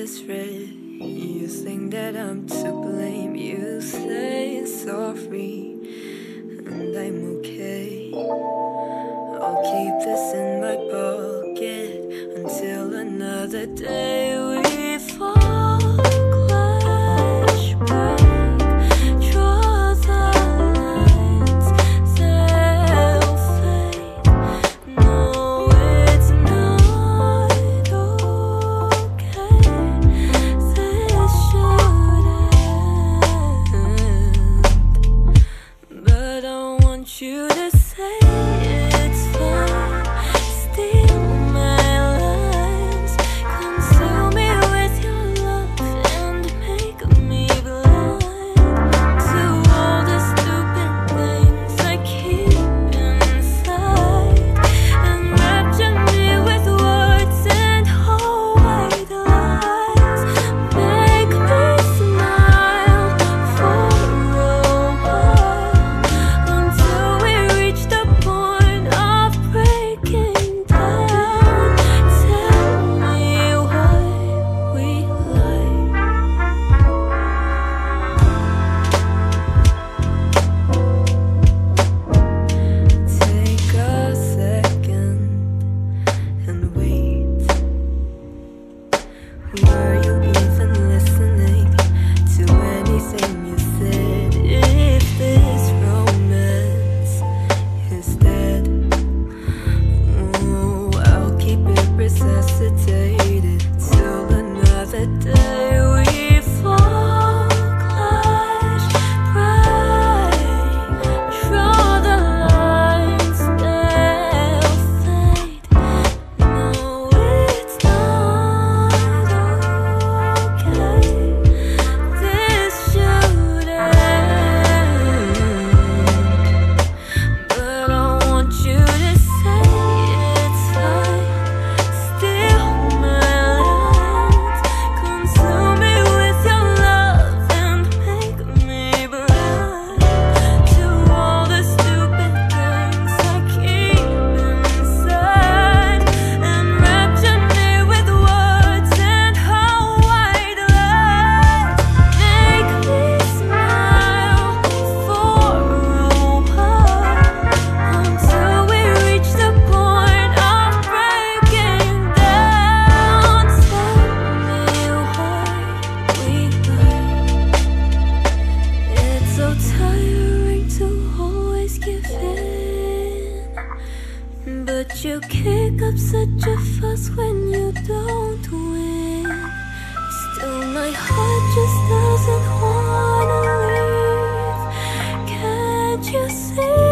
this red. You think that I'm to blame. You say sorry, and I'm okay. I'll keep this in my pocket until another day. you kick up such a fuss when you don't win? Still, my heart just doesn't wanna leave. Can't you see?